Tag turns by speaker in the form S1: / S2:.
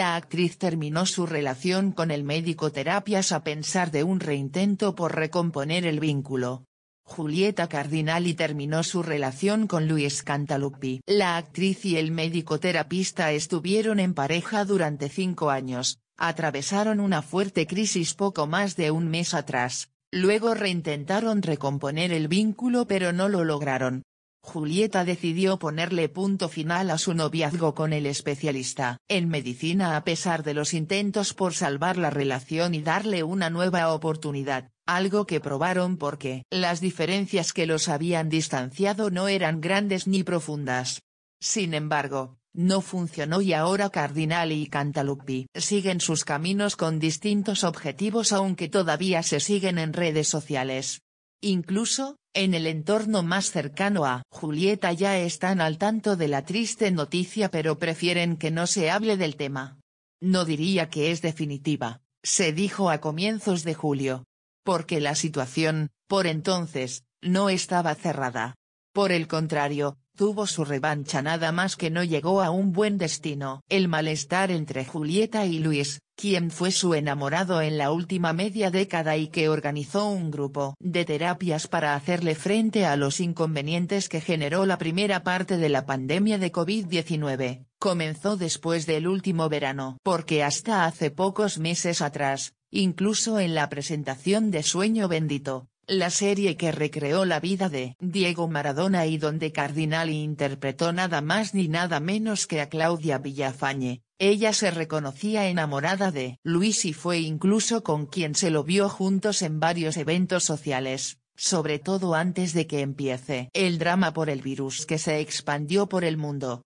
S1: La actriz terminó su relación con el médico terapias a pensar de un reintento por recomponer el vínculo. Julieta Cardinali terminó su relación con Luis Cantaluppi. La actriz y el médico terapista estuvieron en pareja durante cinco años, atravesaron una fuerte crisis poco más de un mes atrás, luego reintentaron recomponer el vínculo pero no lo lograron. Julieta decidió ponerle punto final a su noviazgo con el especialista en medicina a pesar de los intentos por salvar la relación y darle una nueva oportunidad, algo que probaron porque las diferencias que los habían distanciado no eran grandes ni profundas. Sin embargo, no funcionó y ahora Cardinali y Cantaluppi siguen sus caminos con distintos objetivos aunque todavía se siguen en redes sociales. Incluso, en el entorno más cercano a Julieta ya están al tanto de la triste noticia pero prefieren que no se hable del tema. No diría que es definitiva, se dijo a comienzos de julio. Porque la situación, por entonces, no estaba cerrada. Por el contrario, tuvo su revancha nada más que no llegó a un buen destino. El malestar entre Julieta y Luis, quien fue su enamorado en la última media década y que organizó un grupo de terapias para hacerle frente a los inconvenientes que generó la primera parte de la pandemia de COVID-19, comenzó después del último verano. Porque hasta hace pocos meses atrás, incluso en la presentación de Sueño Bendito, la serie que recreó la vida de Diego Maradona y donde Cardinali interpretó nada más ni nada menos que a Claudia Villafañe, ella se reconocía enamorada de Luis y fue incluso con quien se lo vio juntos en varios eventos sociales, sobre todo antes de que empiece el drama por el virus que se expandió por el mundo.